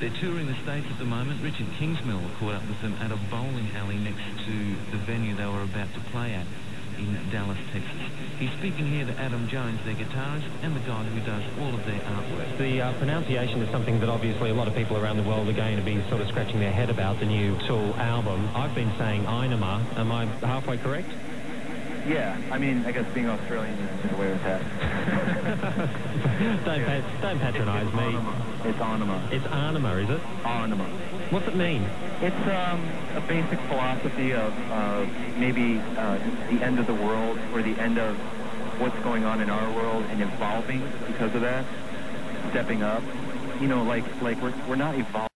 They're touring the States at the moment. Richard Kingsmill caught up with them at a bowling alley next to the venue they were about to play at in Dallas, Texas. He's speaking here to Adam Jones, their guitarist, and the guy who does all of their artwork. The uh, pronunciation is something that obviously a lot of people around the world are going to be sort of scratching their head about, the new Tool album. I've been saying Einema. Am I halfway correct? Yeah, I mean, I guess being Australian is a way with that. don't pa don't patronise me. It's anima. It's anima, is it? Anima. What's it mean? It's um, a basic philosophy of uh, maybe uh, the end of the world or the end of what's going on in our world and evolving because of that, stepping up. You know, like like we're we're not evolving.